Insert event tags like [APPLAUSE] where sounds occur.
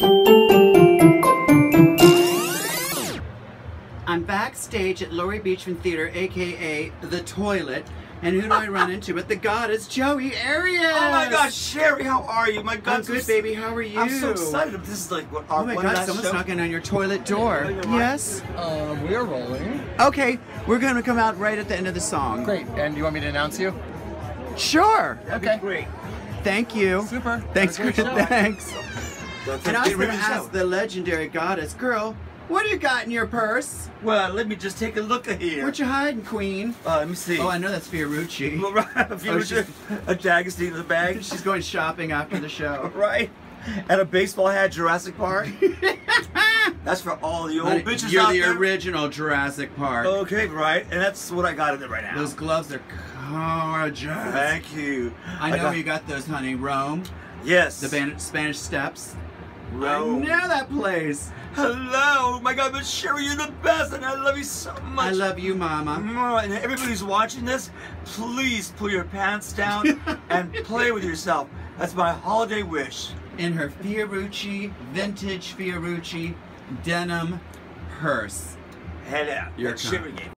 I'm backstage at Laurie Beechman Theater, aka The Toilet, and who do I run into but the goddess Joey Arias? Oh my gosh, Sherry, how are you? My God, I'm good, baby. How are you? I'm so excited. This is like what our Oh my one god, someone's show. knocking on your toilet door. Yeah, you're right. Yes? Uh, we're rolling. Okay, we're gonna come out right at the end of the song. Great. And you want me to announce you? Sure. Okay. Great. Thank you. Super. Thanks, Have a Chris. great [LAUGHS] show. Thanks. And I was gonna ask show. the legendary goddess, girl, what do you got in your purse? Well, let me just take a look at here. What you hiding, queen? Uh, let me see. Oh, I know that's Fiorucci. Well, [LAUGHS] right, if Oh, she's- just a D'Agostino in the bag, [LAUGHS] She's going shopping after the show. [LAUGHS] right? And a baseball hat, Jurassic Park. That's for all the old Honey, bitches You're out the there. original Jurassic Park. Okay, right, and that's what I got in there right now. Those gloves are gorgeous. Thank you. I know got- you got those, honey. Rome, Yes. the Spanish Steps. Rome. I know that place. Hello, oh my God, Miss Sherry, you're the best, and I love you so much. I love you, Mama. And everybody's watching this, please pull your pants down [LAUGHS] and play with yourself. That's my holiday wish. In her Fiorucci, vintage Fiorucci denim purse. Head out. You're That kind. shiver game.